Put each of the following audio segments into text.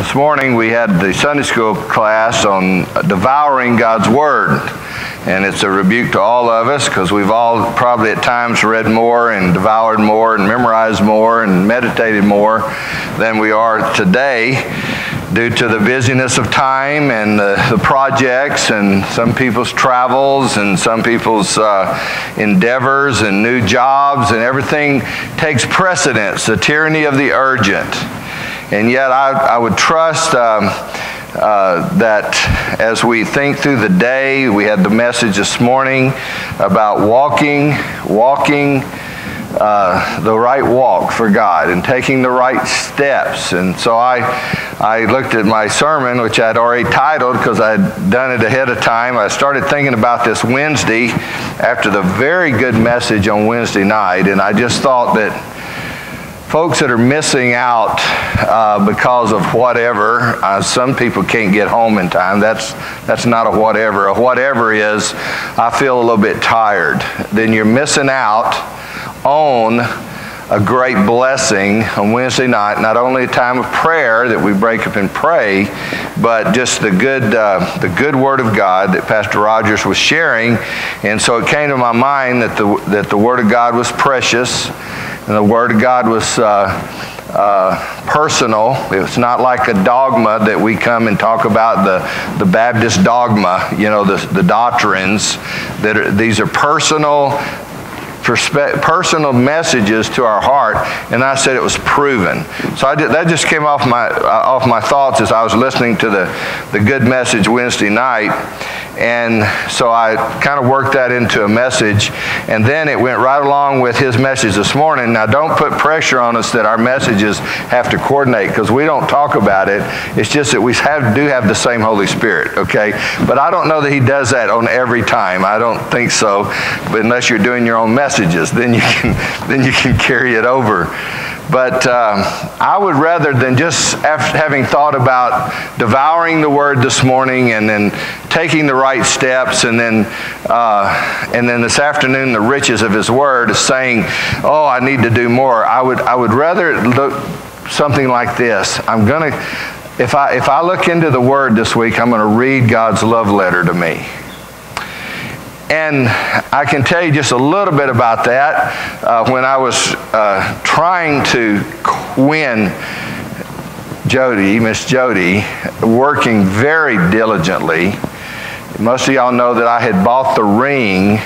This morning we had the Sunday school class on devouring God's Word. And it's a rebuke to all of us because we've all probably at times read more and devoured more and memorized more and meditated more than we are today due to the busyness of time and the, the projects and some people's travels and some people's uh, endeavors and new jobs and everything takes precedence, the tyranny of the urgent. And yet I, I would trust um, uh, that as we think through the day, we had the message this morning about walking, walking uh, the right walk for God and taking the right steps. And so I, I looked at my sermon, which I'd already titled because I'd done it ahead of time. I started thinking about this Wednesday after the very good message on Wednesday night, and I just thought that folks that are missing out uh, because of whatever. Uh, some people can't get home in time. That's that's not a whatever. A whatever is, I feel a little bit tired. Then you're missing out on a great blessing on Wednesday night. Not only a time of prayer that we break up and pray, but just the good uh, the good Word of God that Pastor Rogers was sharing. And so it came to my mind that the that the Word of God was precious and the Word of God was uh, uh, personal. It's not like a dogma that we come and talk about the, the Baptist dogma, you know, the, the doctrines. That are, these are personal personal messages to our heart, and I said it was proven. So I did, that just came off my uh, off my thoughts as I was listening to the the good message Wednesday night, and so I kind of worked that into a message, and then it went right along with his message this morning. Now, don't put pressure on us that our messages have to coordinate because we don't talk about it. It's just that we have, do have the same Holy Spirit, okay? But I don't know that he does that on every time. I don't think so. But unless you're doing your own messages, then you can then you can carry it over. But um, I would rather than just having thought about devouring the word this morning and then taking the right steps and then uh, and then this afternoon the riches of his word is saying, oh, I need to do more. I would I would rather look something like this. I'm gonna if I if I look into the word this week, I'm going to read God's love letter to me. And I can tell you just a little bit about that. Uh, when I was uh, trying to win Jody, Miss Jody, working very diligently, most of y'all know that I had bought the ring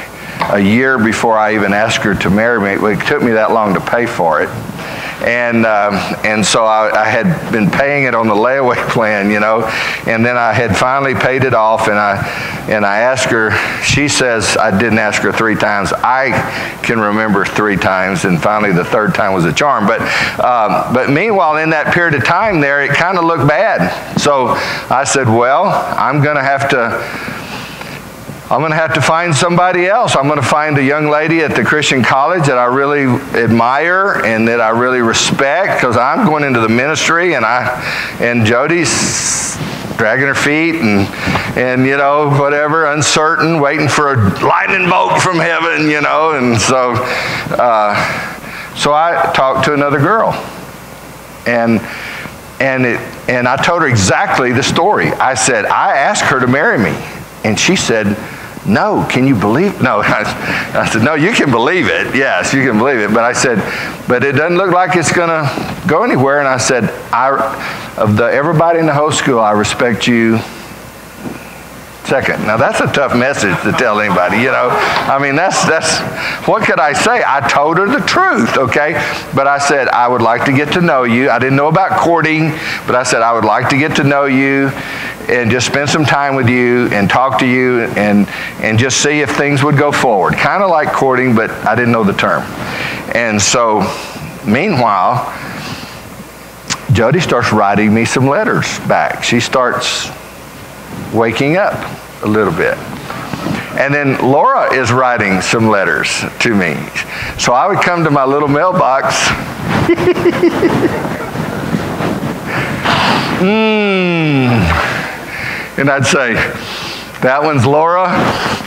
a year before I even asked her to marry me. It took me that long to pay for it and um, and so I, I, had been paying it on the layaway plan, you know, and then I had finally paid it off, and I and I asked her. She says I didn't ask her three times. I can remember three times, and finally the third time was a charm. But um, but meanwhile, in that period of time there, it kind of looked bad. So I said, well, I'm going to have to I'm going to have to find somebody else. I'm going to find a young lady at the Christian college that I really admire and that I really respect because I'm going into the ministry and I and Jody's dragging her feet and and you know whatever uncertain waiting for a lightning bolt from heaven you know and so uh, so I talked to another girl and and it and I told her exactly the story. I said I asked her to marry me and she said no, can you believe? No, I, said, no, you can believe it. Yes, you can believe it. But I said, but it doesn't look like it's going to go anywhere. And I said, I, of the everybody in the whole school, I respect you second. Now that's a tough message to tell anybody, you know. I mean, that's that's what could I say? I told her the truth, okay? But I said I would like to get to know you. I didn't know about courting, but I said I would like to get to know you and just spend some time with you and talk to you and and just see if things would go forward. Kind of like courting, but I didn't know the term. And so meanwhile, Jody starts writing me some letters back. She starts waking up a little bit. And then Laura is writing some letters to me. So I would come to my little mailbox. Mmm. And I'd say, that one's Laura,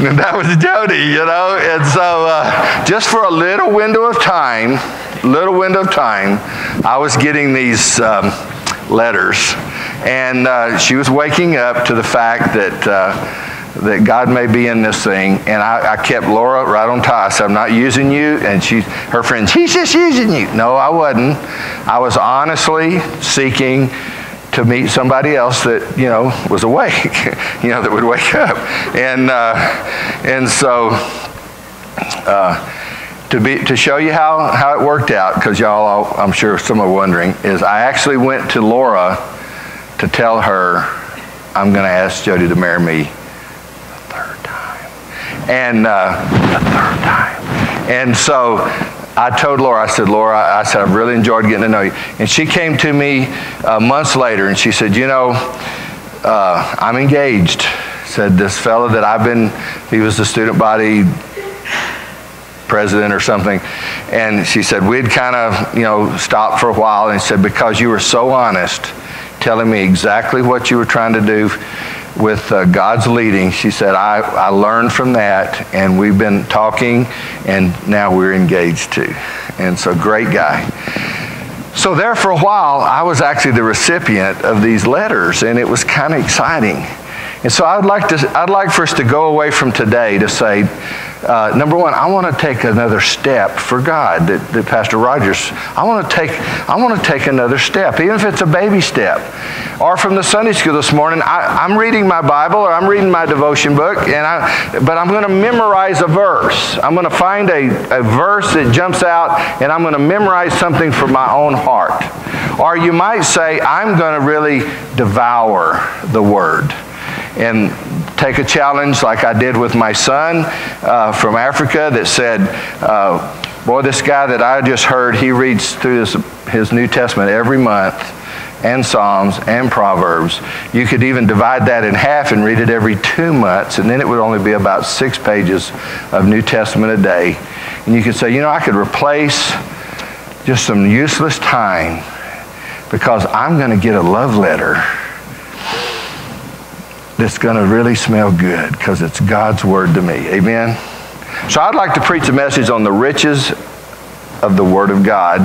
and that was Jody, you know? And so, uh, just for a little window of time, little window of time, I was getting these um, letters, and uh, she was waking up to the fact that. Uh, that God may be in this thing. And I, I, kept Laura right on top. I said, I'm not using you. And she, her friends, he's just using you. No, I wasn't. I was honestly seeking to meet somebody else that, you know, was awake, you know, that would wake up. And, uh, and so, uh, to, be, to show you how, how it worked out, because y'all, I'm sure some are wondering, is I actually went to Laura to tell her I'm going to ask Jody to marry me the third time. And uh, the third time. And so I told Laura, I said, Laura, I said, I've really enjoyed getting to know you. And she came to me uh, months later and she said, You know, uh, I'm engaged. Said, This fellow that I've been, he was the student body president or something. And she said, we'd kind of, you know, stopped for a while and said, because you were so honest, telling me exactly what you were trying to do with uh, God's leading, she said, I, I learned from that and we've been talking and now we're engaged too. And so, great guy. So, there for a while, I was actually the recipient of these letters and it was kind of exciting. And so, I'd like, to, I'd like for us to go away from today to say, uh, number one, I want to take another step for God. That, that Pastor Rogers, I want to take, I want to take another step, even if it's a baby step. Or from the Sunday school this morning, I, am reading my Bible or I'm reading my devotion book, and I, but I'm going to memorize a verse. I'm going to find a, a verse that jumps out, and I'm going to memorize something from my own heart. Or you might say, I'm going to really devour the Word. And take a challenge like I did with my son uh, from Africa that said, uh, Boy, this guy that I just heard, he reads through his, his New Testament every month and Psalms and Proverbs. You could even divide that in half and read it every two months, and then it would only be about six pages of New Testament a day. And you could say, you know, I could replace just some useless time because I'm going to get a love letter that's going to really smell good because it's God's word to me. Amen? So I'd like to preach a message on the riches of the Word of God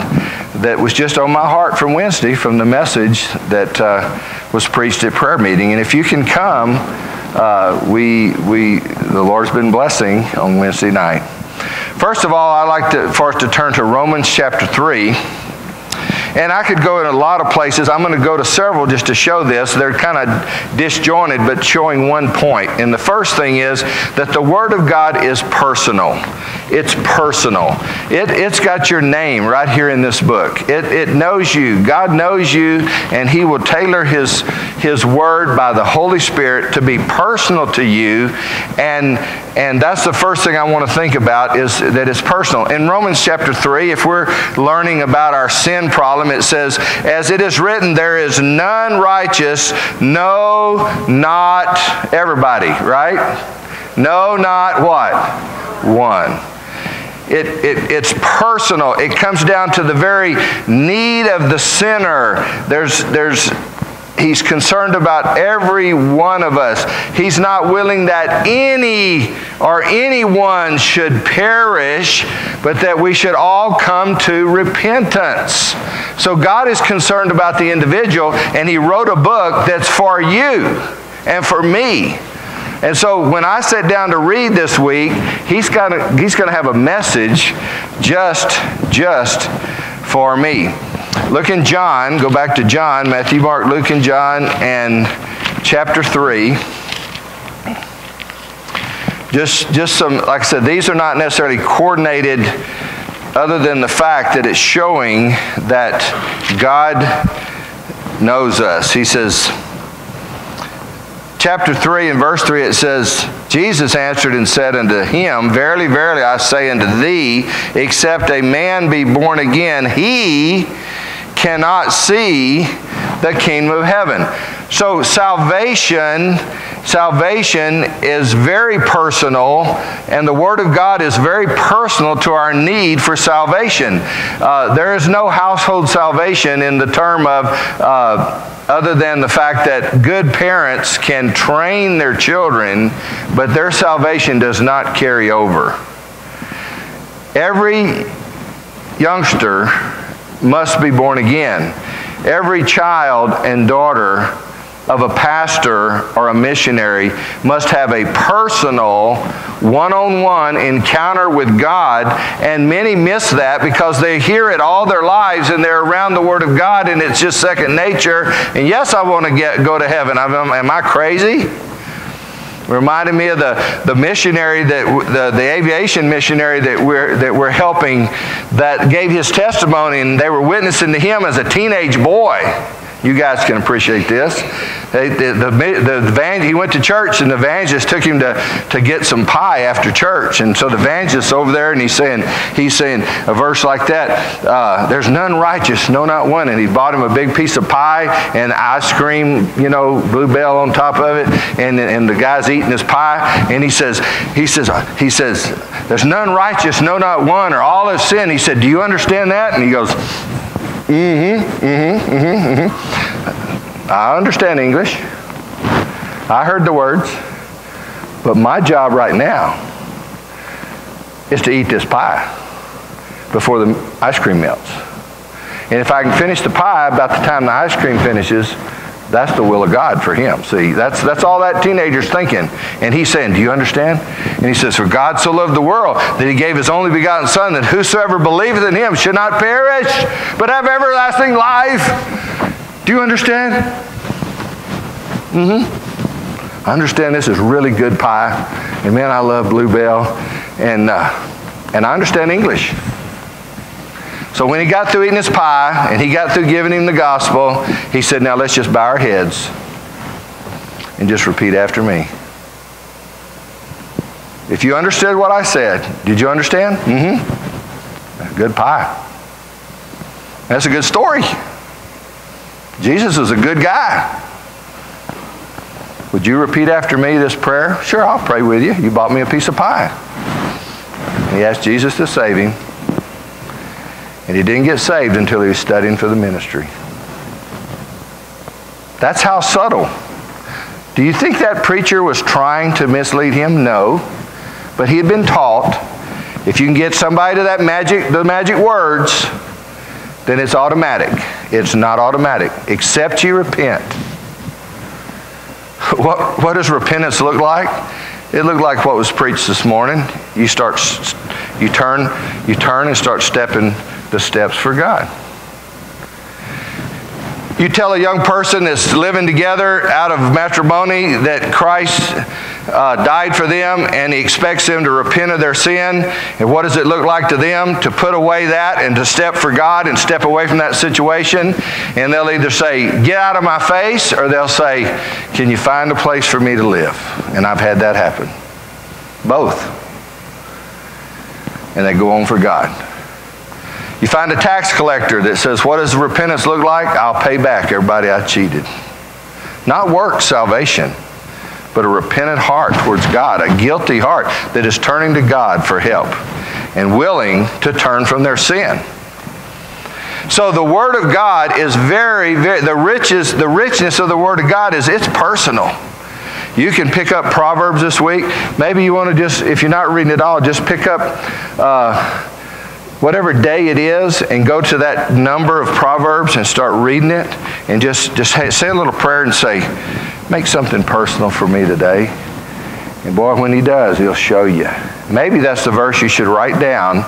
that was just on my heart from Wednesday from the message that uh, was preached at prayer meeting. And if you can come, uh, we, we, the Lord's been blessing on Wednesday night. First of all, I'd like to, for us to turn to Romans chapter 3. And I could go in a lot of places. I'm going to go to several just to show this. They're kind of disjointed, but showing one point. And the first thing is that the Word of God is personal. It's personal. It, it's got your name right here in this book. It, it knows you. God knows you, and He will tailor His, His Word by the Holy Spirit to be personal to you. And, and that's the first thing I want to think about is that it's personal. In Romans chapter 3, if we're learning about our sin problem, it says, As it is written, there is none righteous, no, not everybody, right? No, not what? One. It, it, it's personal. It comes down to the very need of the sinner. There's, there's, he's concerned about every one of us. He's not willing that any or anyone should perish, but that we should all come to repentance. So God is concerned about the individual, and He wrote a book that's for you and for me. And so when I sat down to read this week, he's got he's going to have a message just just for me. Look in John, go back to John, Matthew, Mark, Luke, and John, and chapter 3. Just, just some, like I said, these are not necessarily coordinated other than the fact that it's showing that God knows us. He says, chapter 3 and verse 3, it says, Jesus answered and said unto him, Verily, verily, I say unto thee, except a man be born again, he cannot see the kingdom of heaven. So salvation, salvation is very personal, and the Word of God is very personal to our need for salvation. Uh, there is no household salvation in the term of uh, other than the fact that good parents can train their children, but their salvation does not carry over. Every youngster must be born again. Every child and daughter of a pastor or a missionary must have a personal one on one encounter with God, and many miss that because they hear it all their lives and they're around the Word of God and it's just second nature. And yes, I want to get, go to heaven. I'm, am I crazy? Reminded me of the, the missionary that the, the aviation missionary that we're that we're helping that gave his testimony and they were witnessing to him as a teenage boy. You guys can appreciate this. They, the, the, the, he went to church and the evangelist took him to, to get some pie after church. And so the evangelist's over there and he's saying, he's saying a verse like that, uh, there's none righteous, no not one. And he bought him a big piece of pie and ice cream, you know, bluebell on top of it. And, and the guy's eating his pie. And he says, he says, he says, there's none righteous, no not one, or all have sin. He said, do you understand that? And he goes, Mm-hmm, mm-hmm, mm-hmm, mm-hmm. I understand English. I heard the words. But my job right now is to eat this pie before the ice cream melts. And if I can finish the pie about the time the ice cream finishes, that's the will of God for him. See, that's, that's all that teenager's thinking. And he's saying, Do you understand? And he says, For God so loved the world that he gave his only begotten Son, that whosoever believeth in him should not perish, but have everlasting life. Do you understand? Mm-hmm. I understand this is really good pie. And man, I love Bluebell. And, uh, and I understand English. So when he got through eating his pie and he got through giving him the gospel, he said, Now let's just bow our heads and just repeat after me. If you understood what I said, did you understand? Mm hmm. Good pie. That's a good story. Jesus is a good guy. Would you repeat after me this prayer? Sure, I'll pray with you. You bought me a piece of pie. He asked Jesus to save him. And he didn't get saved until he was studying for the ministry. That's how subtle. Do you think that preacher was trying to mislead him? No. But he had been taught if you can get somebody to that magic, the magic words, then it's automatic. It's not automatic, except you repent. What, what does repentance look like? It looked like what was preached this morning. You start, you turn, you turn and start stepping the steps for God. You tell a young person that's living together out of matrimony that Christ uh, died for them and he expects them to repent of their sin. And what does it look like to them to put away that and to step for God and step away from that situation? And they'll either say, Get out of my face, or they'll say, Can you find a place for me to live? And I've had that happen. Both. And they go on for God. You find a tax collector that says, What does repentance look like? I'll pay back everybody I cheated. Not work salvation, but a repentant heart towards God, a guilty heart that is turning to God for help and willing to turn from their sin. So the Word of God is very, very the riches, the richness of the Word of God is it's personal. You can pick up Proverbs this week. Maybe you want to just, if you're not reading it all, just pick up uh, whatever day it is and go to that number of Proverbs and start reading it and just, just say a little prayer and say, make something personal for me today. And boy, when he does, he'll show you. Maybe that's the verse you should write down,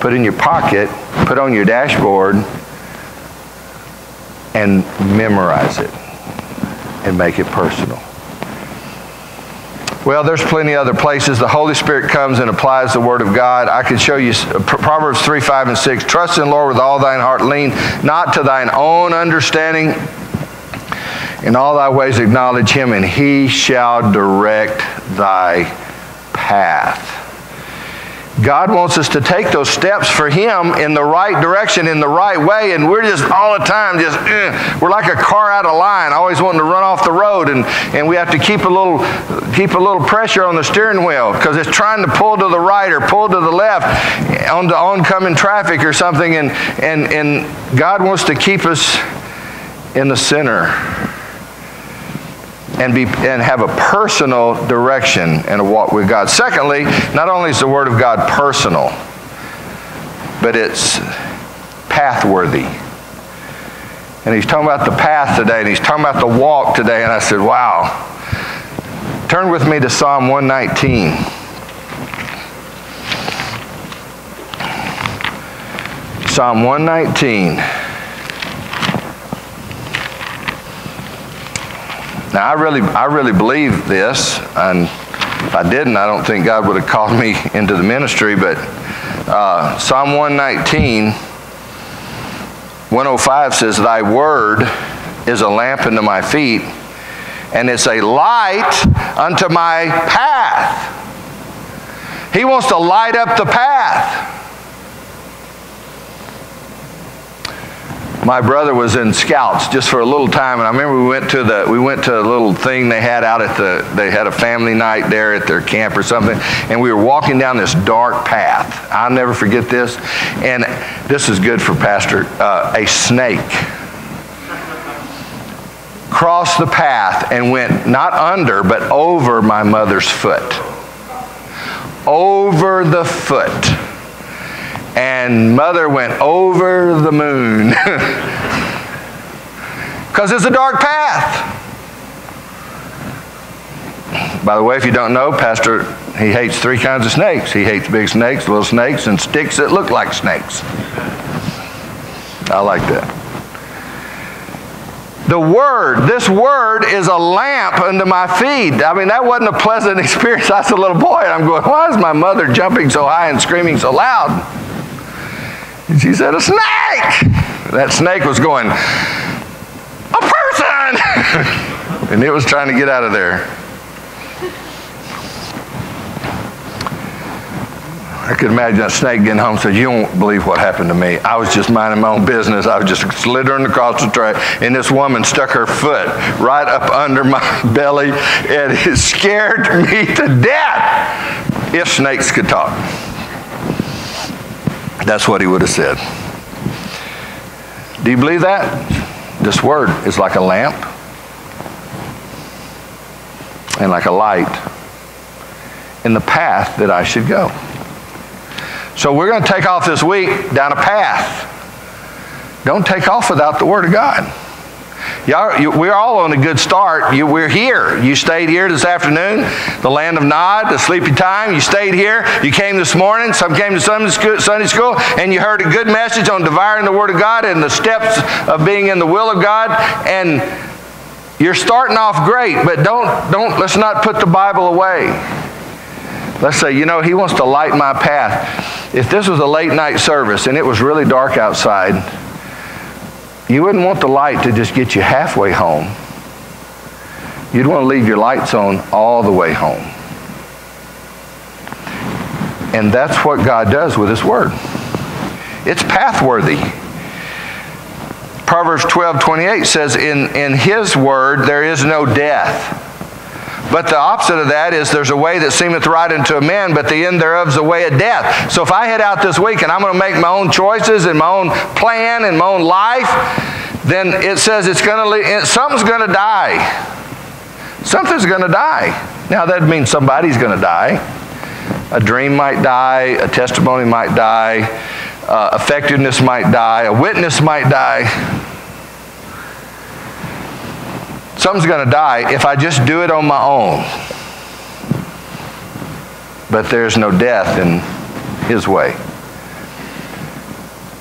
put in your pocket, put on your dashboard, and memorize it and make it personal. Well, there's plenty other places. The Holy Spirit comes and applies the Word of God. I could show you uh, Proverbs 3, 5, and 6. Trust in the Lord with all thine heart. Lean not to thine own understanding. In all thy ways acknowledge him, and he shall direct thy path. God wants us to take those steps for Him in the right direction, in the right way, and we're just all the time just, eh, we're like a car out of line, always wanting to run off the road, and, and we have to keep a little keep a little pressure on the steering wheel because it's trying to pull to the right or pull to the left on the oncoming traffic or something, and, and, and God wants to keep us in the center and, be, and have a personal direction and a walk with God. Secondly, not only is the Word of God personal, but it's pathworthy. And he's talking about the path today, and he's talking about the walk today. And I said, wow. Turn with me to Psalm 119. Psalm 119. Now, I really, I really believe this, and if I didn't, I don't think God would have called me into the ministry. But uh, Psalm 119, 105 says, Thy word is a lamp unto my feet, and it's a light unto my path. He wants to light up the path. My brother was in scouts just for a little time and i remember we went to the we went to a little thing they had out at the they had a family night there at their camp or something and we were walking down this dark path. I'll never forget this and this is good for pastor uh, a snake crossed the path and went not under but over my mother's foot. Over the foot and mother went over the moon. Because it's a dark path. By the way, if you don't know, Pastor, he hates three kinds of snakes. He hates big snakes, little snakes, and sticks that look like snakes. I like that. The Word, this Word is a lamp unto my feet. I mean, that wasn't a pleasant experience. I was a little boy, and I'm going, why is my mother jumping so high and screaming so loud? And she said, A snake! That snake was going, A person! and it was trying to get out of there. I could imagine that snake getting home and said, You won't believe what happened to me. I was just minding my own business. I was just slithering across the track, and this woman stuck her foot right up under my belly, and it scared me to death. If snakes could talk. That's what he would have said. Do you believe that? This word is like a lamp and like a light in the path that I should go. So we're going to take off this week down a path. Don't take off without the Word of God. Y'all, you, we're all on a good start. You, we're here. You stayed here this afternoon, the land of Nod, the sleepy time. You stayed here. You came this morning. Some came to Sunday school, Sunday school, and you heard a good message on devouring the Word of God and the steps of being in the will of God. And you're starting off great, but don't, don't, let's not put the Bible away. Let's say, you know, He wants to light my path. If this was a late night service and it was really dark outside, you wouldn't want the light to just get you halfway home. You'd want to leave your lights on all the way home. And that's what God does with His Word. It's pathworthy. Proverbs 12 28 says, in, in His Word there is no death. But the opposite of that is there's a way that seemeth right unto a man, but the end thereof is a way of death. So if I head out this week and I'm going to make my own choices and my own plan and my own life, then it says it's going to something's going to die. Something's going to die. Now that means somebody's going to die. A dream might die, a testimony might die, uh, effectiveness might die, a witness might die. Something's going to die if I just do it on my own. But there's no death in his way.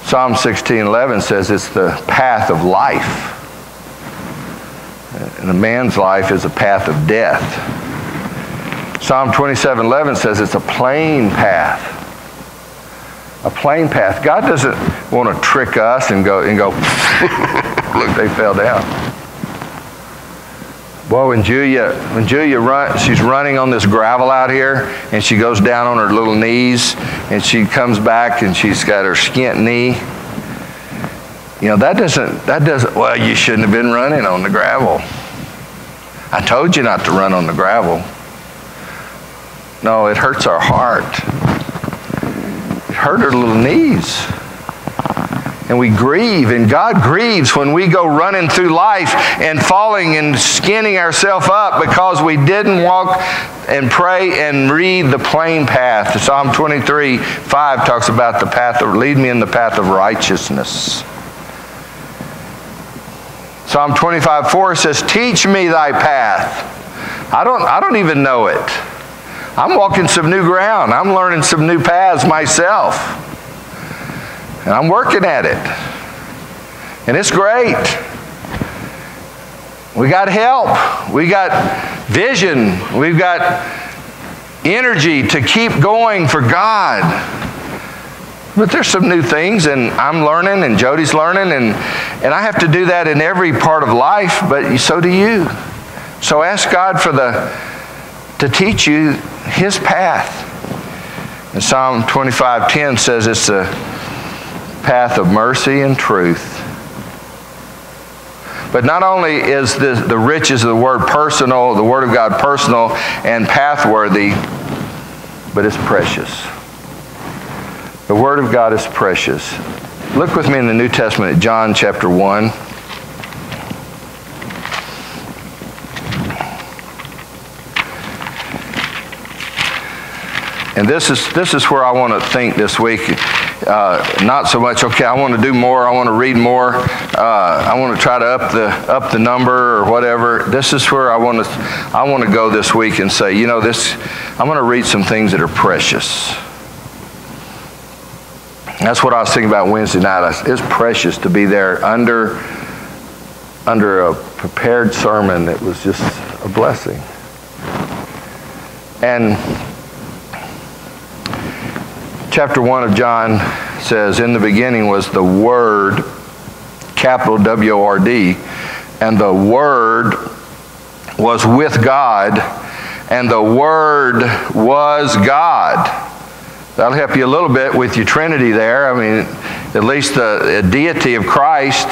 Psalm 16:11 says it's the path of life. And a man's life is a path of death. Psalm 27:11 says it's a plain path. A plain path. God doesn't want to trick us and go and go look they fell down. Boy, when Julia, when Julia run, she's running on this gravel out here, and she goes down on her little knees, and she comes back, and she's got her skint knee. You know that doesn't that doesn't. Well, you shouldn't have been running on the gravel. I told you not to run on the gravel. No, it hurts our heart. It hurt her little knees. And we grieve, and God grieves when we go running through life and falling and skinning ourselves up because we didn't walk and pray and read the plain path. Psalm 23 5 talks about the path of, lead me in the path of righteousness. Psalm 25 4 says, Teach me thy path. I don't, I don't even know it. I'm walking some new ground. I'm learning some new paths myself. And I'm working at it. And it's great. We got help. We got vision. We've got energy to keep going for God. But there's some new things, and I'm learning, and Jody's learning, and, and I have to do that in every part of life, but so do you. So ask God for the to teach you His path. And Psalm 25:10 says it's a path of mercy and truth. But not only is the, the riches of the word personal, the word of God personal and pathworthy, but it's precious. The word of God is precious. Look with me in the New Testament at John chapter 1. And this is, this is where I want to think this week. Uh, not so much, okay, I want to do more, I want to read more, uh, I want to try to up the, up the number or whatever. This is where I want to, I want to go this week and say, you know, this, I'm going to read some things that are precious. That's what I was thinking about Wednesday night. It's precious to be there under, under a prepared sermon that was just a blessing. And chapter 1 of John says, In the beginning was the Word, capital W O R D, and the Word was with God, and the Word was God. That'll help you a little bit with your Trinity there. I mean, at least the, deity of Christ.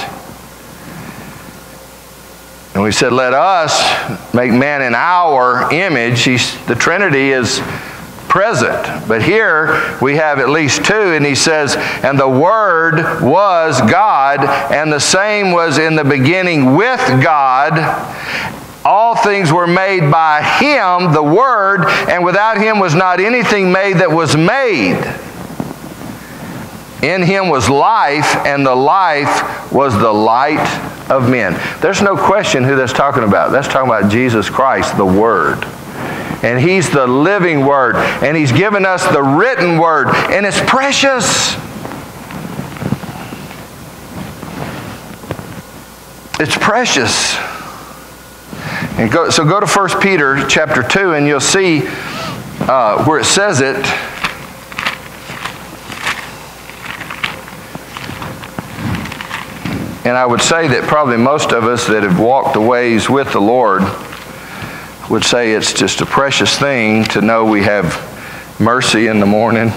And we said, let us make man in our image. He's, the Trinity is present. But here we have at least two, and he says, And the Word was God, and the same was in the beginning with God. All things were made by Him, the Word, and without Him was not anything made that was made. In Him was life, and the life was the light of men. There's no question who that's talking about. That's talking about Jesus Christ, the Word and He's the living Word, and He's given us the written Word, and it's precious. It's precious. And go, so go to 1 Peter chapter 2, and you'll see uh, where it says it. And I would say that probably most of us that have walked the ways with the Lord would say it's just a precious thing to know we have mercy in the morning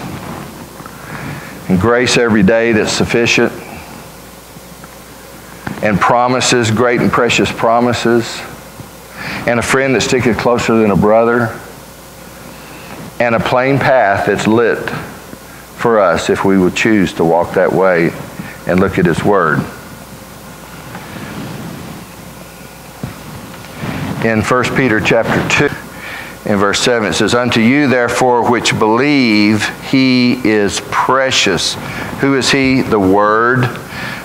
and grace every day that's sufficient and promises, great and precious promises, and a friend that's sticking closer than a brother, and a plain path that's lit for us if we would choose to walk that way and look at His Word. In 1 Peter chapter 2 in verse 7 it says unto you therefore which believe he is precious. Who is he? The word.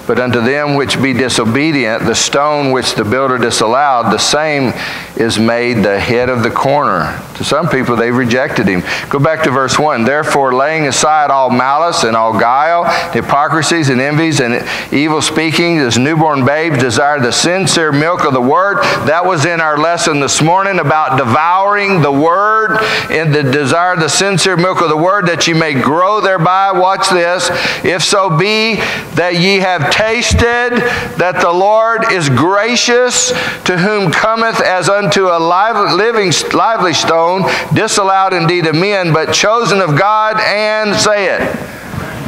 But unto them which be disobedient, the stone which the builder disallowed, the same is made the head of the corner. To some people, they've rejected him. Go back to verse 1. Therefore, laying aside all malice and all guile, hypocrisies and envies and evil speaking, as newborn babes desire the sincere milk of the word. That was in our lesson this morning about devouring the word and the desire the sincere milk of the word that ye may grow thereby. Watch this. If so be that ye have tasted that the Lord is gracious, to whom cometh as unto a living, lively stone, disallowed indeed of men, but chosen of God, and say it,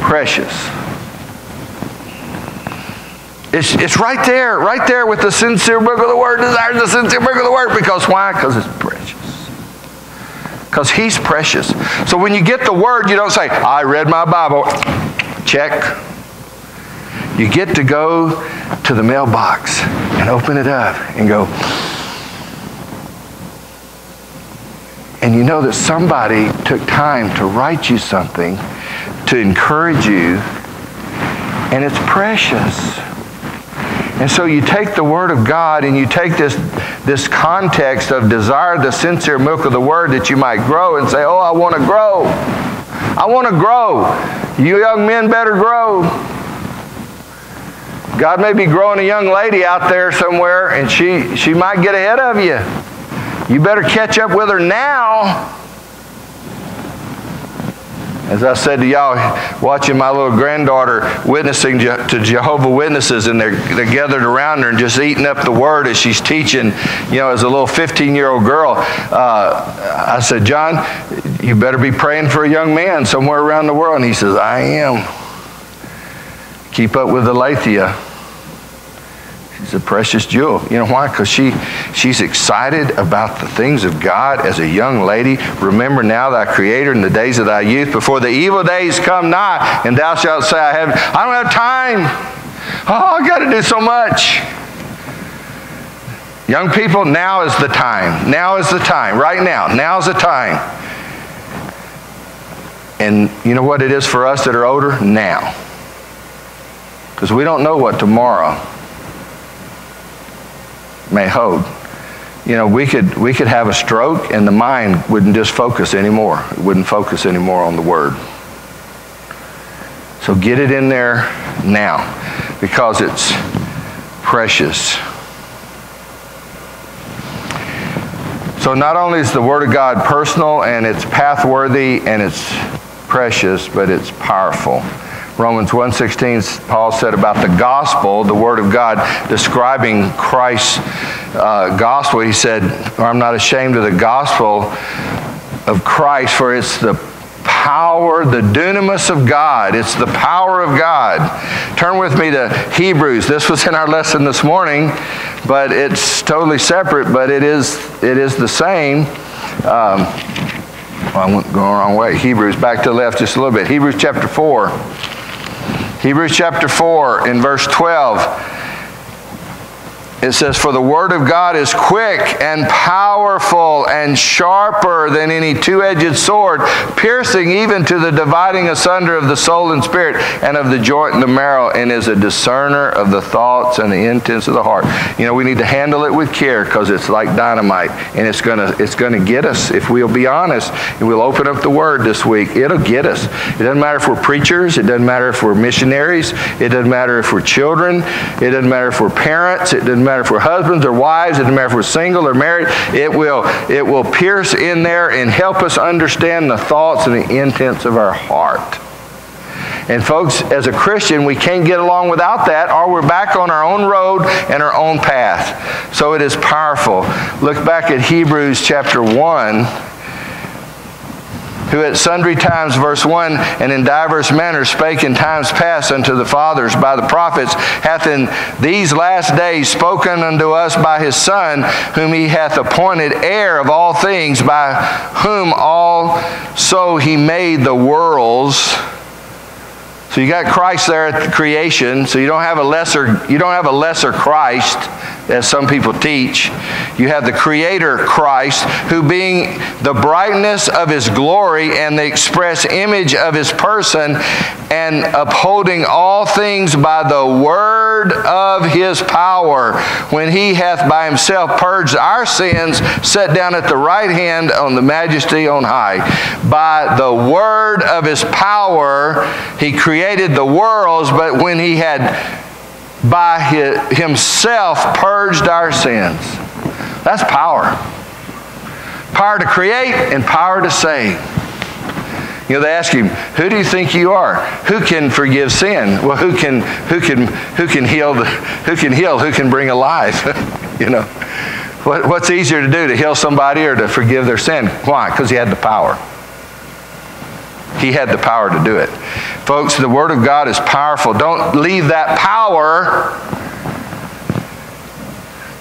precious. It's, it's right there, right there with the sincere book of the word, desires the sincere book of the word. Because why? Because it's precious. Because he's precious. So when you get the word, you don't say, I read my Bible. Check. you get to go to the mailbox and open it up and go, and you know that somebody took time to write you something to encourage you, and it's precious. And so you take the Word of God and you take this, this context of desire the sincere milk of the Word that you might grow and say, Oh, I want to grow. I want to grow. You young men better grow. God may be growing a young lady out there somewhere and she, she might get ahead of you. You better catch up with her now. As I said to y'all, watching my little granddaughter witnessing to Jehovah Witnesses, and they're, they're gathered around her and just eating up the word as she's teaching, you know, as a little 15 year old girl. Uh, I said, John, you better be praying for a young man somewhere around the world. And he says, I am. Keep up with Aletheia. She's a precious jewel. You know why? Because she, she's excited about the things of God as a young lady. Remember now thy Creator in the days of thy youth, before the evil days come nigh, and thou shalt say, I, have, I don't have time. Oh, I got to do so much. Young people, now is the time. Now is the time. Right now. Now is the time. And you know what it is for us that are older? Now. Because we don't know what tomorrow may hold. You know, we could, we could have a stroke and the mind wouldn't just focus anymore. It wouldn't focus anymore on the Word. So get it in there now because it's precious. So not only is the Word of God personal and it's pathworthy and it's precious, but it's powerful. Romans 1.16, Paul said about the gospel, the word of God, describing Christ's uh, gospel. He said, I'm not ashamed of the gospel of Christ, for it's the power, the dunamis of God. It's the power of God. Turn with me to Hebrews. This was in our lesson this morning, but it's totally separate, but it is, it is the same. Um, well, I went going the wrong way. Hebrews, back to the left just a little bit. Hebrews chapter 4. Hebrews chapter 4 in verse 12. It says, For the word of God is quick and powerful and sharper than any two edged sword, piercing even to the dividing asunder of the soul and spirit and of the joint and the marrow, and is a discerner of the thoughts and the intents of the heart. You know, we need to handle it with care because it's like dynamite and it's going to it's gonna get us if we'll be honest and we'll open up the word this week. It'll get us. It doesn't matter if we're preachers, it doesn't matter if we're missionaries, it doesn't matter if we're children, it doesn't matter if we're parents, it doesn't matter matter if we're husbands or wives, it doesn't matter if we're single or married, it will, it will pierce in there and help us understand the thoughts and the intents of our heart. And folks, as a Christian, we can't get along without that, or we're back on our own road and our own path. So it is powerful. Look back at Hebrews chapter 1 who at sundry times, verse 1, and in divers manners spake in times past unto the fathers by the prophets, hath in these last days spoken unto us by his Son, whom he hath appointed heir of all things, by whom also he made the worlds. So you got Christ there at the creation, so you don't have a lesser, you don't have a lesser Christ as some people teach. You have the Creator Christ, who being the brightness of His glory and the express image of His person, and upholding all things by the word of His power, when He hath by Himself purged our sins, set down at the right hand on the majesty on high. By the word of His power, He created the worlds, but when He had by himself purged our sins. That's power. Power to create and power to save. You know, they ask him, "Who do you think you are? Who can forgive sin? Well, who can who can who can heal the, who can heal? Who can bring alive? you know, what, what's easier to do, to heal somebody or to forgive their sin? Why? Because he had the power. He had the power to do it. Folks, the Word of God is powerful. Don't leave that power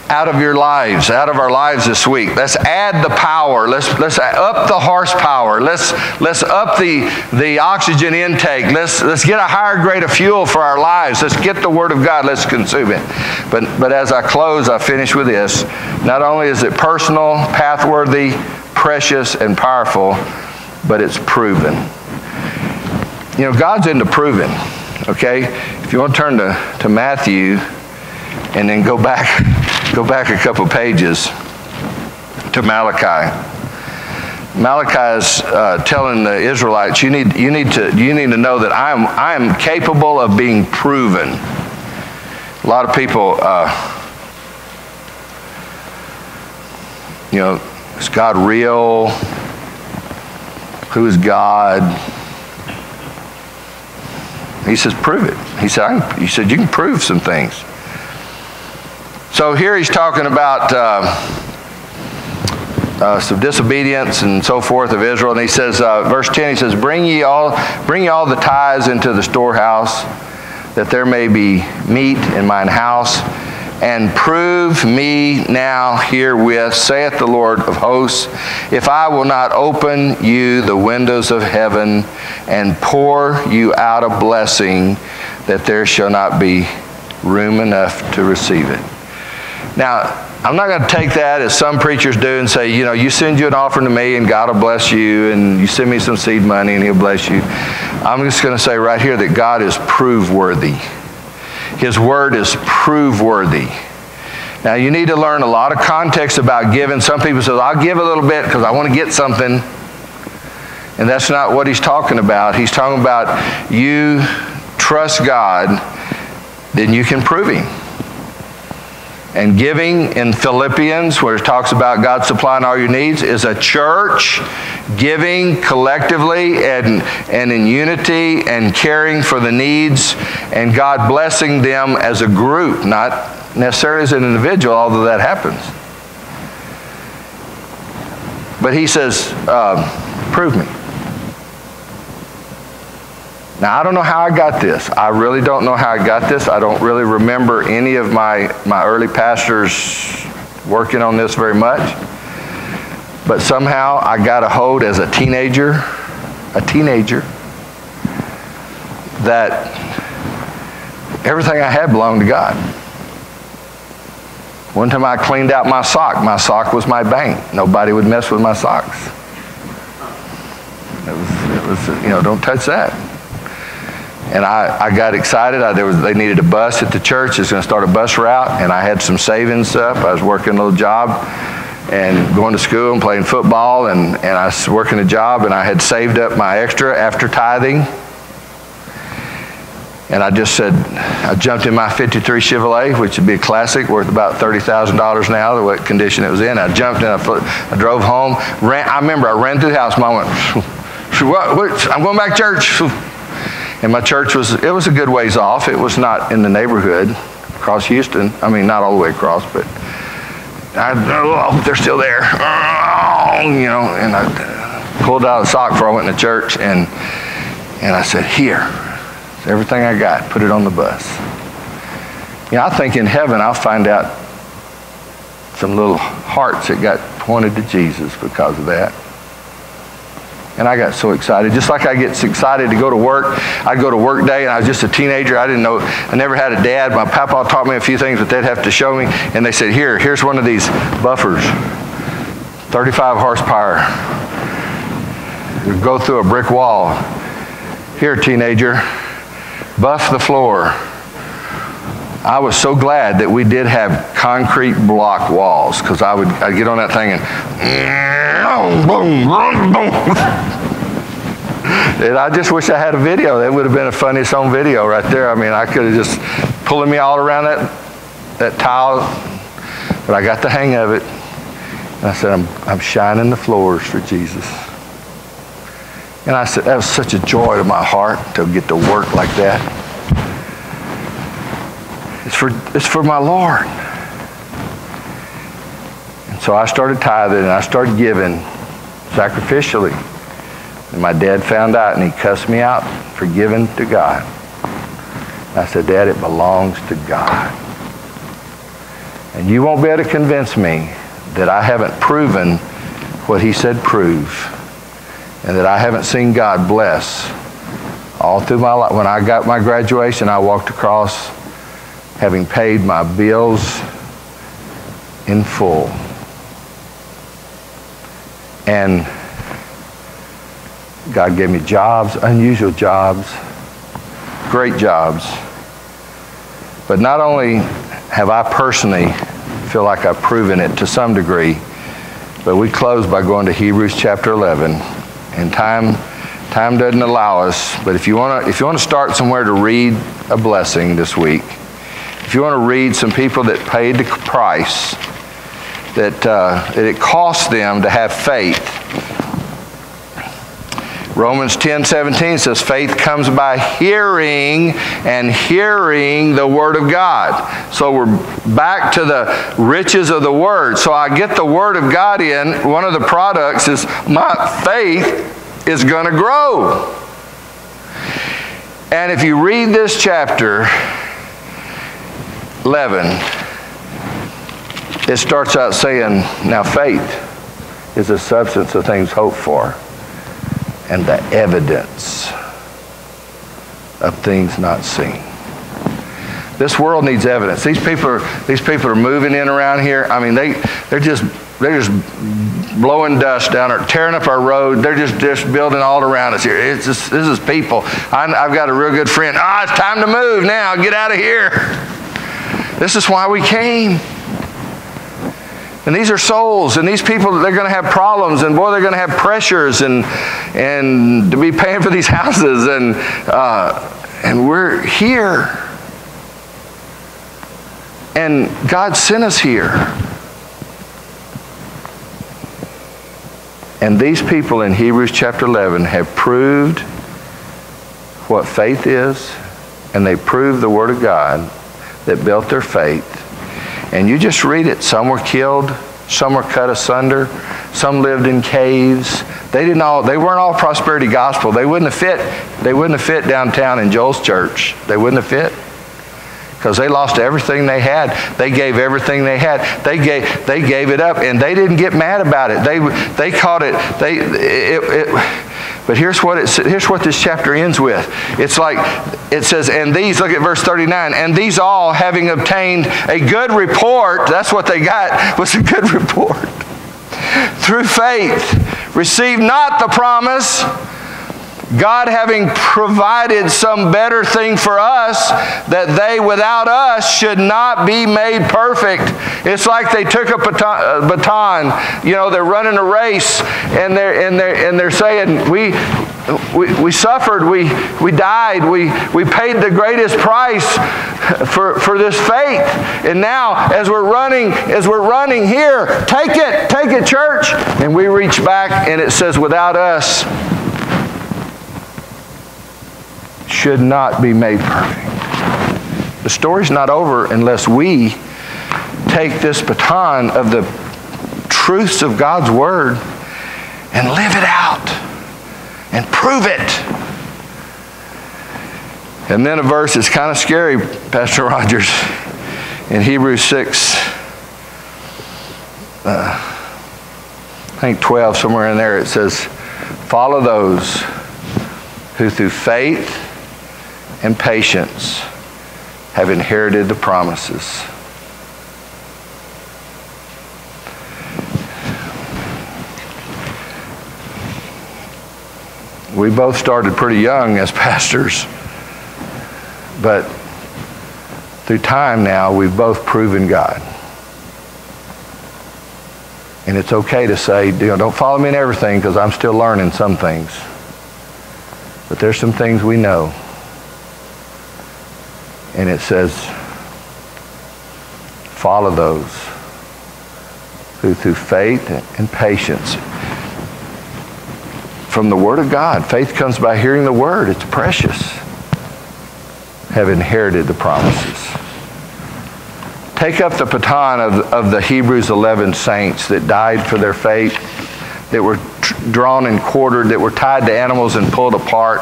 out of your lives, out of our lives this week. Let's add the power. Let's, let's up the horsepower. Let's, let's up the, the oxygen intake. Let's, let's get a higher grade of fuel for our lives. Let's get the Word of God. Let's consume it. But, but as I close, I finish with this. Not only is it personal, pathworthy, precious, and powerful, but it's proven. You know, God's into proving, okay? If you want to turn to, to Matthew and then go back Go back a couple pages to Malachi. Malachi is uh, telling the Israelites, you need, you, need to, you need to know that I am, I am capable of being proven. A lot of people, uh, you know, is God real? Who is God? He says, prove it. He said, he said, you can prove some things. So here he's talking about uh, uh, some disobedience and so forth of Israel, and he says, uh, verse 10, he says, "Bring ye all, bring ye all the tithes into the storehouse, that there may be meat in mine house." And prove me now herewith, saith the Lord of hosts, if I will not open you the windows of heaven and pour you out a blessing, that there shall not be room enough to receive it. Now, I'm not going to take that as some preachers do and say, you know, you send you an offering to me and God will bless you, and you send me some seed money and He'll bless you. I'm just going to say right here that God is prove worthy. His word is prove worthy. Now, you need to learn a lot of context about giving. Some people say, I'll give a little bit because I want to get something. And that's not what he's talking about. He's talking about you trust God, then you can prove Him and giving in Philippians, where it talks about God supplying all your needs, is a church giving collectively and, and in unity and caring for the needs and God blessing them as a group, not necessarily as an individual, although that happens. But he says, uh, prove me. Now, I don't know how I got this. I really don't know how I got this. I don't really remember any of my, my early pastors working on this very much. But somehow I got a hold as a teenager, a teenager, that everything I had belonged to God. One time I cleaned out my sock. My sock was my bank. Nobody would mess with my socks. It was, it was you know, don't touch that. And I, I got excited. I, there was, they needed a bus at the church. It's going to start a bus route. And I had some savings up. I was working a little job and going to school and playing football. And, and I was working a job and I had saved up my extra after tithing. And I just said, I jumped in my 53 Chevrolet, which would be a classic, worth about $30,000 now, the what condition it was in. I jumped in, I, I drove home. Ran, I remember I ran through the house. Mom went, what, what, I'm going back to church. And my church was, it was a good ways off. It was not in the neighborhood across Houston. I mean, not all the way across, but I, oh, they're still there. Oh, you know, and I pulled out a sock before I went to church and, and I said, here, everything I got, put it on the bus. You know, I think in heaven I'll find out some little hearts that got pointed to Jesus because of that. And I got so excited. Just like I get excited to go to work. I'd go to work day and I was just a teenager. I didn't know, I never had a dad. My papa taught me a few things, but they'd have to show me. And they said, here, here's one of these buffers. 35 horsepower. You go through a brick wall. Here, teenager, buff the floor. I was so glad that we did have concrete block walls because I would I'd get on that thing and and I just wish I had a video. That would have been a funny song video right there. I mean, I could have just pulling me all around that that tile, but I got the hang of it. And I said, I'm, I'm shining the floors for Jesus. And I said, that was such a joy to my heart to get to work like that. It's for, it's for my Lord. And so I started tithing and I started giving sacrificially. And my dad found out and he cussed me out for giving to God. I said, Dad, it belongs to God. And you won't be able to convince me that I haven't proven what he said prove. And that I haven't seen God bless all through my life. When I got my graduation, I walked across having paid my bills in full. And God gave me jobs, unusual jobs, great jobs. But not only have I personally feel like I've proven it to some degree, but we close by going to Hebrews chapter 11. And time, time doesn't allow us, but if you want to, if you want to start somewhere to read a blessing this week, if you want to read some people that paid the price, that, uh, that it cost them to have faith, Romans 10 17 says, faith comes by hearing and hearing the Word of God. So we're back to the riches of the Word. So I get the Word of God in. One of the products is my faith is going to grow. And if you read this chapter 11, it starts out saying, Now faith is the substance of things hoped for and the evidence of things not seen. This world needs evidence. These people are, these people are moving in around here. I mean, they, they're just they're just blowing dust down or tearing up our road. They're just, just building all around us here. It's just, this is people. I, have got a real good friend. Ah, it's time to move now. Get out of here. This is why we came. And these are souls, and these people, they're going to have problems, and boy, they're going to have pressures, and, and to be paying for these houses, and, uh, and we're here. And God sent us here. And these people in Hebrews chapter 11 have proved what faith is, and they proved the Word of God that built their faith and you just read it. Some were killed, some were cut asunder, some lived in caves. They didn't all they weren't all prosperity gospel. They wouldn't have fit they wouldn't have fit downtown in Joel's church. They wouldn't have fit because they lost everything they had. They gave everything they had. They gave, they gave it up, and they didn't get mad about it. They, they caught it. They, it, it, but here's what, it, here's what this chapter ends with. It's like, it says, and these, look at verse 39, and these all having obtained a good report, that's what they got, was a good report. Through faith, receive not the promise God having provided some better thing for us, that they without us should not be made perfect. It's like they took a uh, baton, you know, they're running a race and they're, and they're, and they're saying, we, we, we suffered, we, we died, we, we paid the greatest price for, for this faith. And now, as we're running, as we're running here, take it, take it, church. And we reach back and it says, without us, should not be made perfect. The story's not over unless we take this baton of the truths of God's Word and live it out and prove it. And then a verse is kind of scary, Pastor Rogers, in Hebrews 6, uh, I think 12, somewhere in there, it says, Follow those who through faith and patience have inherited the promises. We both started pretty young as pastors, but through time now, we've both proven God. And it's okay to say, you know, don't follow me in everything because I'm still learning some things. But there's some things we know and it says, follow those who through faith and patience from the Word of God, faith comes by hearing the Word, it's precious, have inherited the promises. Take up the baton of, of the Hebrews 11 saints that died for their faith, that were drawn and quartered, that were tied to animals and pulled apart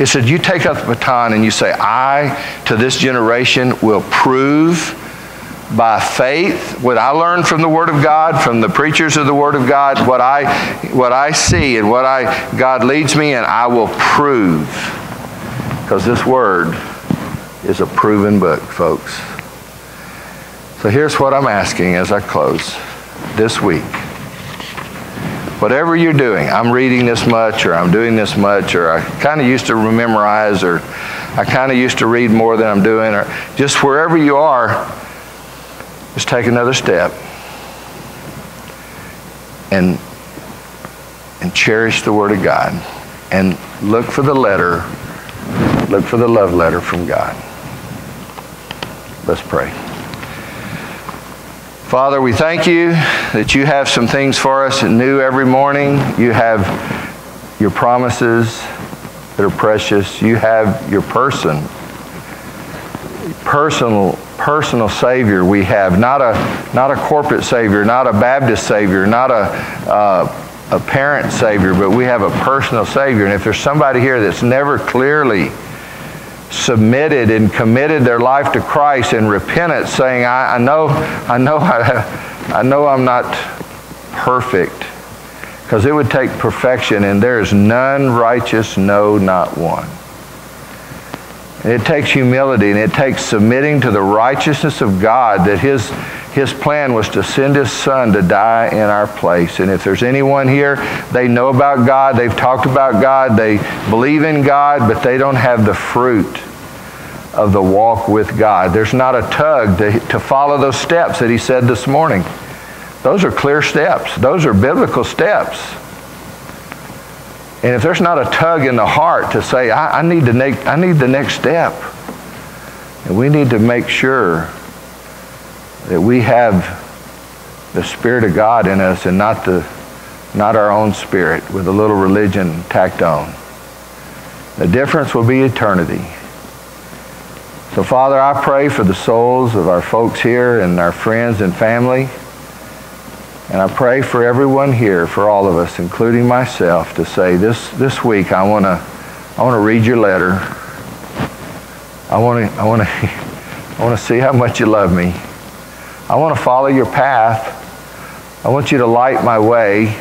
it said, You take up the baton and you say, I, to this generation, will prove by faith, what I learned from the Word of God, from the preachers of the Word of God, what I, what I see and what I, God leads me in, I will prove. Because this Word is a proven book, folks. So here's what I'm asking as I close this week. Whatever you're doing, I'm reading this much, or I'm doing this much, or I kind of used to memorize, or I kind of used to read more than I'm doing, or just wherever you are, just take another step and, and cherish the Word of God and look for the letter, look for the love letter from God. Let's pray. Father, we thank you that you have some things for us new every morning. You have your promises that are precious. You have your person, personal, personal Savior. We have not a not a corporate Savior, not a Baptist Savior, not a uh, a parent Savior, but we have a personal Savior. And if there's somebody here that's never clearly submitted and committed their life to Christ in repentance, saying, I, I know, I know, I, I know I'm not perfect, because it would take perfection, and there is none righteous, no, not one. And it takes humility, and it takes submitting to the righteousness of God that His his plan was to send his son to die in our place. And if there's anyone here, they know about God, they've talked about God, they believe in God, but they don't have the fruit of the walk with God. There's not a tug to, to follow those steps that he said this morning. Those are clear steps, those are biblical steps. And if there's not a tug in the heart to say, I, I need, the ne- I need the next step, and we need to make sure that we have the Spirit of God in us and not, the, not our own spirit with a little religion tacked on. The difference will be eternity. So, Father, I pray for the souls of our folks here and our friends and family. And I pray for everyone here, for all of us, including myself, to say this, this week I want to I want to read your letter. I want to I want to I want to see how much you love me. I want to follow your path. I want you to light my way.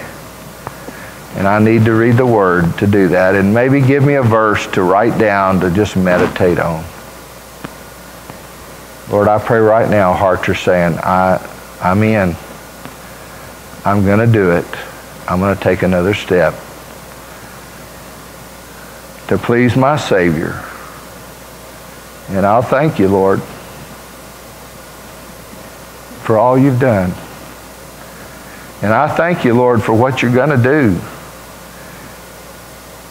And I need to read the Word to do that. And maybe give me a verse to write down to just meditate on. Lord, I pray right now hearts are saying, I, I'm in. I'm going to do it. I'm going to take another step to please my Savior. And I'll thank you, Lord for all you've done. And I thank you, Lord, for what you're going to do.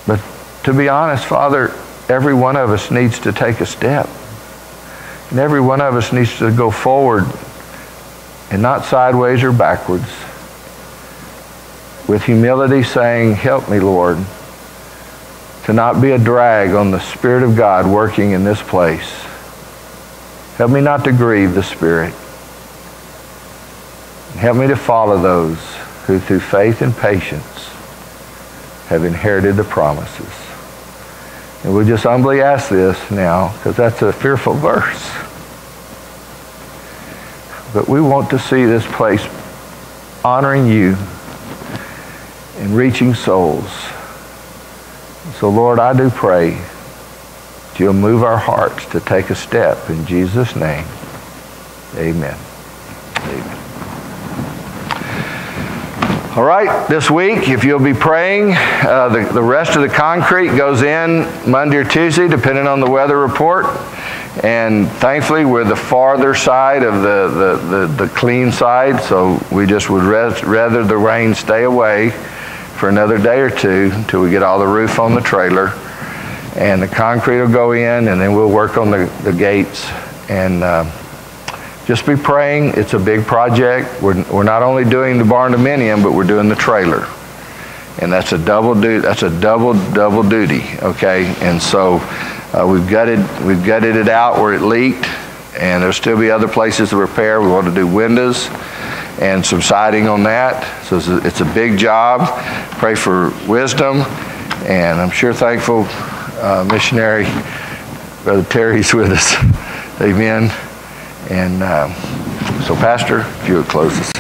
But to be honest, Father, every one of us needs to take a step. And every one of us needs to go forward and not sideways or backwards. With humility saying, Help me, Lord, to not be a drag on the Spirit of God working in this place. Help me not to grieve the Spirit. Help me to follow those who, through faith and patience, have inherited the promises. And we just humbly ask this now, because that's a fearful verse. But we want to see this place honoring you and reaching souls. So, Lord, I do pray that you'll move our hearts to take a step. In Jesus' name, amen. Amen. All right, this week, if you'll be praying, uh, the, the rest of the concrete goes in Monday or Tuesday, depending on the weather report. And thankfully, we're the farther side of the, the, the, the clean side, so we just would res- rather the rain stay away for another day or two until we get all the roof on the trailer. And the concrete will go in, and then we'll work on the, the gates. And uh, just be praying. It's a big project. We're, we're not only doing the barndominium, but we're doing the trailer. And that's a double duty. That's a double double duty. Okay, and so uh, we've gutted we've gutted it out where it leaked, and there'll still be other places to repair. We want to do windows and some siding on that. So it's a, it's a big job. Pray for wisdom, and I'm sure thankful uh, missionary brother Terry's with us. Amen. And uh, So, Pastor, if you would close this